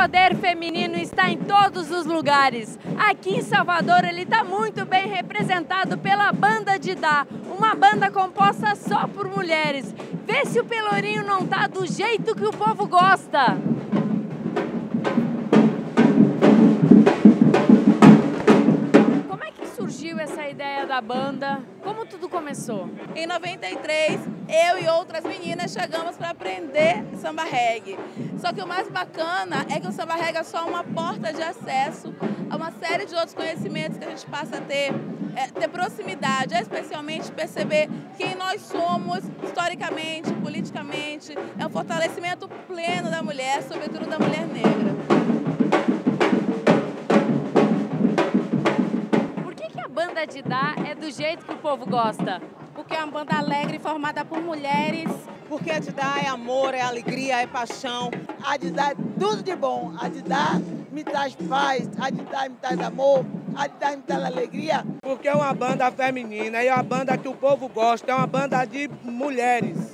poder feminino está em todos os lugares. Aqui em Salvador ele está muito bem representado pela Banda de Dá, uma banda composta só por mulheres. Vê se o Pelourinho não tá do jeito que o povo gosta. Como é que surgiu essa ideia da banda? Como tudo começou? Em 93, eu e outras meninas chegamos para aprender samba reggae. Só que o mais bacana é que o samba reggae é só uma porta de acesso a uma série de outros conhecimentos que a gente passa a ter, é, ter proximidade, especialmente perceber quem nós somos historicamente, politicamente. É um fortalecimento pleno da mulher, sobretudo da mulher negra. Por que, que a banda de Dá é do jeito que o povo gosta? Porque é uma banda alegre formada por mulheres. Porque a Didá é amor, é alegria, é paixão. A Didá é tudo de bom. A Didá me traz paz, a Didá me traz amor, a Didá me traz alegria. Porque é uma banda feminina e é uma banda que o povo gosta, é uma banda de mulheres.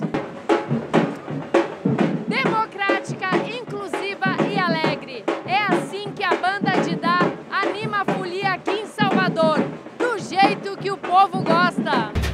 Democrática, inclusiva e alegre. É assim que a banda de Dá anima a folia aqui em Salvador, do jeito que o povo gosta.